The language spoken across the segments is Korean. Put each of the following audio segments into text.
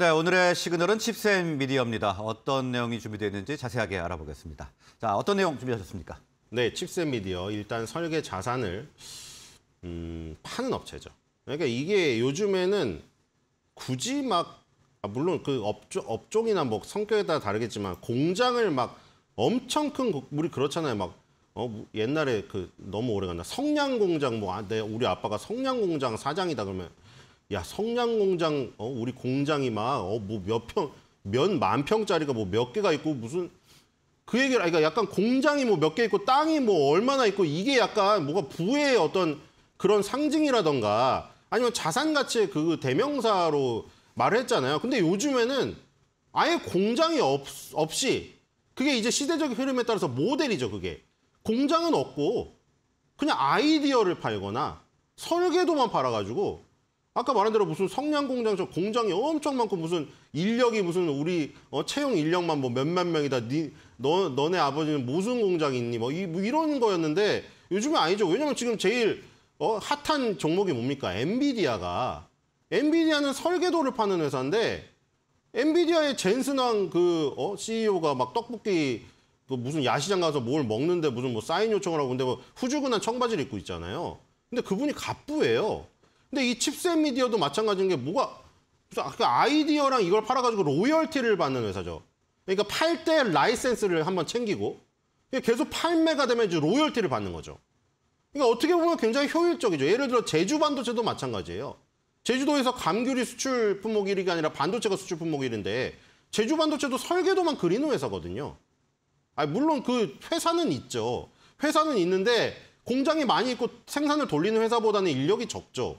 네, 오늘의 시그널은 칩센 미디어입니다. 어떤 내용이 준비되어 있는지 자세하게 알아보겠습니다. 자, 어떤 내용 준비하셨습니까? 네, 칩셋 미디어 일단 설계 자산을 음, 파는 업체죠. 그러니까 이게 요즘에는 굳이 막 아, 물론 그 업종, 업종이나 뭐 성격에 따라 다르겠지만 공장을 막 엄청 큰 고- 우리 그렇잖아요. 막 어, 뭐 옛날에 그 너무 오래 갔나 성냥 공장 뭐 아, 내 우리 아빠가 성냥 공장 사장이다 그러면 야 성냥 공장 어 우리 공장이 막어뭐몇평몇만 평짜리가 뭐 몇 개가 있고 무슨 그 얘기를 그러니까 약간 공장이 뭐 몇 개 있고 땅이 뭐 얼마나 있고 이게 약간 뭐가 부의 어떤 그런 상징이라던가 아니면 자산 가치의 그 대명사로 말을 했잖아요. 근데 요즘에는 아예 공장이 없, 없이 그게 이제 시대적 흐름에 따라서 모델이죠, 그게. 공장은 없고 그냥 아이디어를 팔거나 설계도만 팔아가지고 아까 말한 대로 무슨 성냥 공장 저 공장이 엄청 많고 무슨 인력이 무슨 우리 어, 채용 인력만 뭐 몇만 명이다. 니, 너 너네 아버지는 무슨 공장이 있니? 뭐, 이, 뭐 이런 거였는데 요즘은 아니죠. 왜냐면 지금 제일 어, 핫한 종목이 뭡니까? 엔비디아가 엔비디아는 설계도를 파는 회사인데 엔비디아의 젠슨왕 그 어, CEO가 막 떡볶이 그 무슨 야시장 가서 뭘 먹는데 무슨 뭐 사인 요청을 하고 근데 뭐 후주근한 청바지를 입고 있잖아요. 근데 그분이 갑부예요. 근데 이 칩셋 미디어도 마찬가지인 게 뭐가 그 아이디어랑 이걸 팔아가지고 로열티를 받는 회사죠. 그러니까 팔 때 라이센스를 한번 챙기고 계속 판매가 되면 이제 로열티를 받는 거죠. 그러니까 어떻게 보면 굉장히 효율적이죠. 예를 들어 제주 반도체도 마찬가지예요. 제주도에서 감귤이 수출 품목 1위가 아니라 반도체가 수출 품목 1위인데 제주 반도체도 설계도만 그리는 회사거든요. 아 물론 그 회사는 있죠. 회사는 있는데 공장이 많이 있고 생산을 돌리는 회사보다는 인력이 적죠.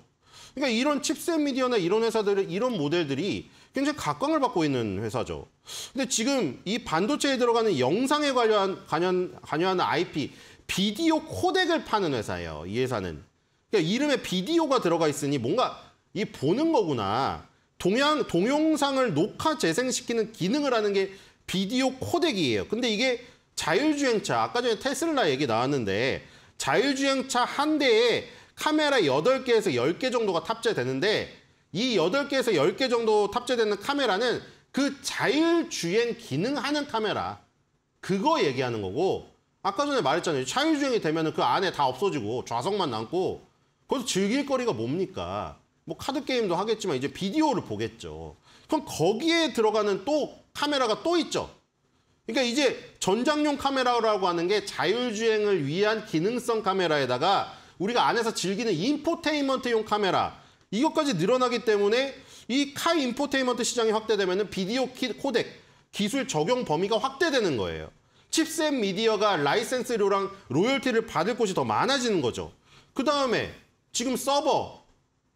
그러니까 이런 칩셋 미디어나 이런 회사들 이런 모델들이 굉장히 각광을 받고 있는 회사죠. 근데 지금 이 반도체에 들어가는 영상에 관련 관련 관여하는 IP 비디오 코덱을 파는 회사예요. 이 회사는. 그러니까 이름에 비디오가 들어가 있으니 뭔가 이 보는 거구나. 동양 동영상을 녹화 재생시키는 기능을 하는 게 비디오 코덱이에요. 근데 이게 자율주행차 아까 전에 테슬라 얘기 나왔는데 자율주행차 한 대에 카메라 8개에서 10개 정도가 탑재되는데 이 8개에서 10개 정도 탑재되는 카메라는 그 자율주행 기능하는 카메라 그거 얘기하는 거고 아까 전에 말했잖아요. 자율주행이 되면 그 안에 다 없어지고 좌석만 남고 거기서 즐길 거리가 뭡니까? 뭐 카드 게임도 하겠지만 이제 비디오를 보겠죠. 그럼 거기에 들어가는 또 카메라가 또 있죠. 그러니까 이제 전장용 카메라라고 하는 게 자율주행을 위한 기능성 카메라에다가 우리가 안에서 즐기는 infotainment용 카메라 이것까지 늘어나기 때문에 이 car infotainment 시장이 확대되면 비디오 키, 코덱 기술 적용 범위가 확대되는 거예요. 칩스앤미디어가 라이센스료랑 로열티를 받을 곳이 더 많아지는 거죠. 그 다음에 지금 서버,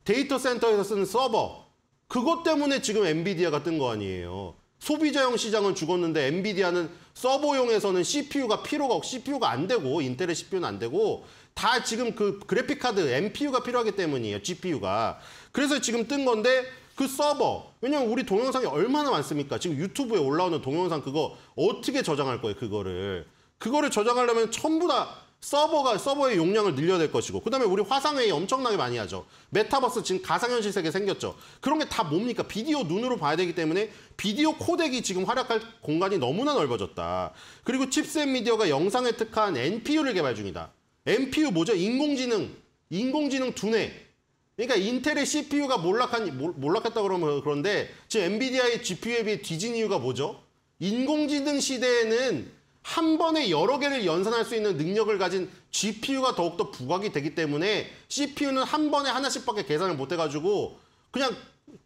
데이터 센터에서 쓰는 서버 그것 때문에 지금 엔비디아가 뜬 거 아니에요. 소비자용 시장은 죽었는데 엔비디아는 서버용에서는 CPU가 필요가 없고 CPU가 안 되고 인텔의 CPU는 안 되고 다 지금 그 그래픽 카드 NPU가 필요하기 때문이에요. GPU가. 그래서 지금 뜬 건데 그 서버. 왜냐면 우리 동영상이 얼마나 많습니까? 지금 유튜브에 올라오는 동영상 그거 어떻게 저장할 거예요, 그거를. 그거를 저장하려면 전부 다 서버가 서버의 용량을 늘려야 될 것이고 그다음에 우리 화상 회의 엄청나게 많이 하죠. 메타버스 지금 가상현실 세계 생겼죠. 그런 게 다 뭡니까? 비디오 눈으로 봐야 되기 때문에 비디오 코덱이 지금 활약할 공간이 너무나 넓어졌다. 그리고 칩스앤미디어가 영상에 특화한 NPU를 개발 중이다. NPU 뭐죠? 인공지능, 인공지능 두뇌. 그러니까 인텔의 CPU가 몰락한 몰- 몰락했다 그러면 그런데 지금 엔비디아의 GPU에 비해 뒤진 이유가 뭐죠? 인공지능 시대에는 한 번에 여러 개를 연산할 수 있는 능력을 가진 GPU가 더욱더 부각이 되기 때문에 CPU는 한 번에 하나씩밖에 계산을 못 해가지고 그냥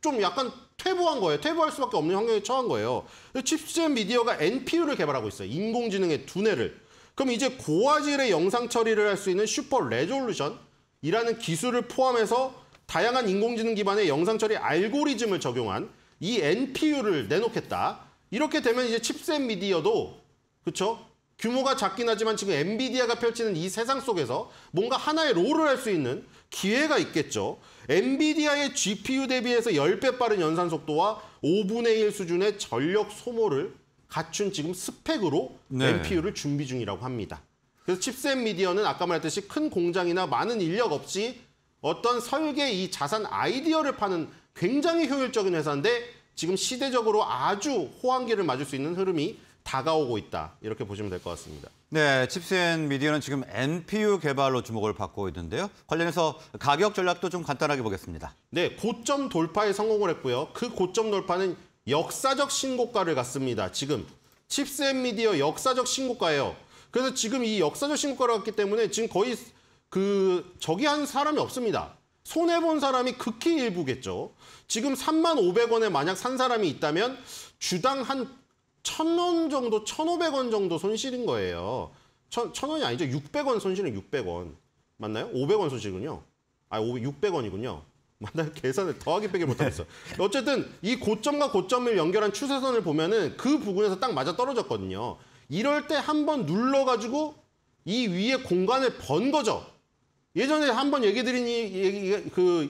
좀 약간 퇴보한 거예요. 퇴보할 수밖에 없는 환경에 처한 거예요. 칩스앤미디어가 NPU를 개발하고 있어요. 인공지능의 두뇌를. 그럼 이제 고화질의 영상 처리를 할 수 있는 super resolution이라는 기술을 포함해서 다양한 인공지능 기반의 영상 처리 알고리즘을 적용한 이 NPU를 내놓겠다. 이렇게 되면 이제 칩셋 미디어도 그렇죠? 규모가 작긴 하지만 지금 엔비디아가 펼치는 이 세상 속에서 뭔가 하나의 롤을 할 수 있는 기회가 있겠죠. 엔비디아의 GPU 대비해서 10배 빠른 연산 속도와 5분의 1 수준의 전력 소모를 갖춘 지금 스펙으로 네. NPU를 준비 중이라고 합니다. 그래서 칩셋 미디어는 아까 말했듯이 큰 공장이나 많은 인력 없이 어떤 설계 이 자산 아이디어를 파는 굉장히 효율적인 회사인데 지금 시대적으로 아주 호황기를 맞을 수 있는 흐름이 다가오고 있다. 이렇게 보시면 될 것 같습니다. 네, 칩센 미디어는 지금 NPU 개발로 주목을 받고 있는데요. 관련해서 가격 전략도 좀 간단하게 보겠습니다. 네, 고점 돌파에 성공을 했고요. 그 고점 돌파는 역사적 신고가를 갔습니다. 지금 칩셋 미디어 역사적 신고가예요. 그래서 지금 이 역사적 신고가를 갔기 때문에 지금 거의 그 저기 한 사람이 없습니다. 손해 본 사람이 극히 일부겠죠. 지금 3만 500원에 만약 산 사람이 있다면 주당 한 1,000원 정도, 1,500원 정도 손실인 거예요. 천, 1,000원이 아니죠. 600원 손실은 600원. 맞나요? 500원 손실군요. 아, 600원이군요. 맞나요? 계산을 더하기 빼기 못하겠어. 어쨌든 이 고점과 고점을 연결한 추세선을 보면은 그 부분에서 딱 맞아 떨어졌거든요. 이럴 때 한 번 눌러가지고 이 위에 공간을 번 거죠. 예전에 한 번 얘기 드린 이 얘기 그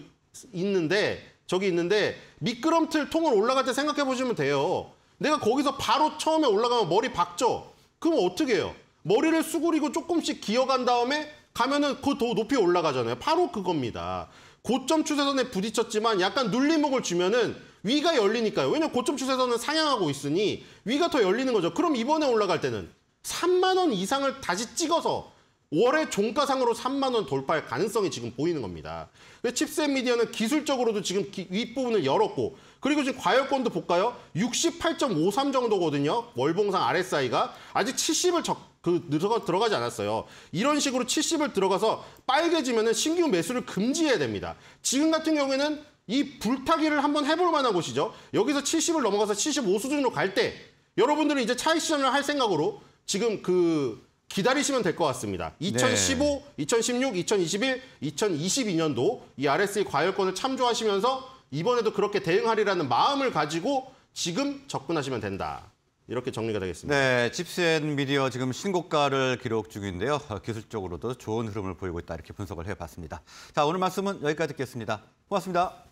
있는데 저기 있는데 미끄럼틀 통을 올라갈 때 생각해 보시면 돼요. 내가 거기서 바로 처음에 올라가면 머리 박죠. 그럼 어떻게 해요? 머리를 수그리고 조금씩 기어간 다음에 가면은 그 더 높이 올라가잖아요. 바로 그겁니다. 고점 추세선에 부딪혔지만 약간 눌림목을 주면은 위가 열리니까요. 왜냐면 고점 추세선은 상향하고 있으니 위가 더 열리는 거죠. 그럼 이번에 올라갈 때는 3만 원 이상을 다시 찍어서 월의 종가상으로 3만 원 돌파할 가능성이 지금 보이는 겁니다. 칩셋 미디어는 기술적으로도 지금 기- 윗부분을 열었고 그리고 지금 과열권도 볼까요? 68.53 정도거든요. 월봉상 RSI가 아직 70을 적, 그 들어가, 들어가 지 않았어요. 이런 식으로 70을 들어가서 빨개지면은 신규 매수를 금지해야 됩니다. 지금 같은 경우에는 이 불타기를 한번 해볼 만한 곳이죠. 여기서 70을 넘어가서 75 수준으로 갈 때 여러분들은 이제 차익 실현을 할 생각으로 지금 그 기다리시면 될 것 같습니다. 2015, 2016, 2021, 2022년도 이 RSI 과열권을 참조하시면서 이번에도 그렇게 대응하리라는 마음을 가지고 지금 접근하시면 된다. 이렇게 정리가 되겠습니다. 네, 칩센 미디어 지금 신고가를 기록 중인데요. 어, 기술적으로도 좋은 흐름을 보이고 있다 이렇게 분석을 해봤습니다. 자, 오늘 말씀은 여기까지 듣겠습니다. 고맙습니다.